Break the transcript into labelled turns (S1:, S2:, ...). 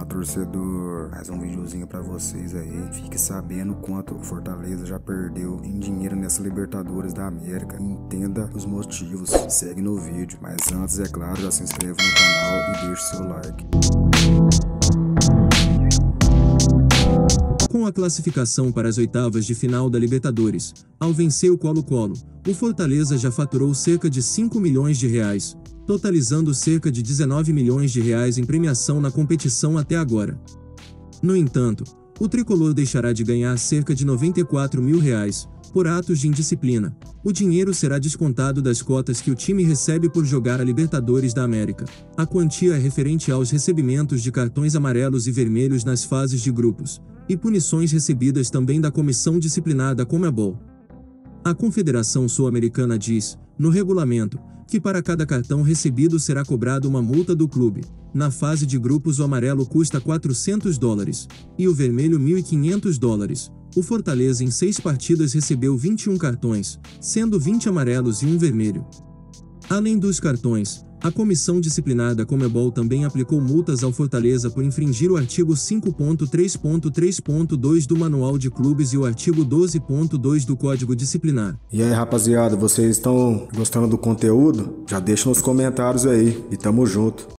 S1: Fala torcedor, mais um videozinho pra vocês aí. Fique sabendo quanto o Fortaleza já perdeu em dinheiro nessa Libertadores da América. Entenda os motivos. Segue no vídeo. Mas antes, é claro, já se inscreva no canal e deixe seu like.
S2: Com a classificação para as oitavas de final da Libertadores, ao vencer o Colo-Colo, o Fortaleza já faturou cerca de 5 milhões de reais, totalizando cerca de 19 milhões de reais em premiação na competição até agora. No entanto, o tricolor deixará de ganhar cerca de 94 mil reais por atos de indisciplina. O dinheiro será descontado das cotas que o time recebe por jogar a Libertadores da América. A quantia é referente aos recebimentos de cartões amarelos e vermelhos nas fases de grupos, e punições recebidas também da comissão disciplinar da Comebol. A Confederação Sul-Americana diz, no regulamento, que para cada cartão recebido será cobrado uma multa do clube. Na fase de grupos o amarelo custa 400 dólares, e o vermelho 1.500 dólares. O Fortaleza em seis partidas recebeu 21 cartões, sendo 20 amarelos e um vermelho. Além dos cartões, a comissão disciplinar da Comebol também aplicou multas ao Fortaleza por infringir o artigo 5.3.3.2 do Manual de Clubes e o artigo 12.2 do Código Disciplinar.
S1: E aí, rapaziada, vocês estão gostando do conteúdo? Já deixa nos comentários aí e tamo junto.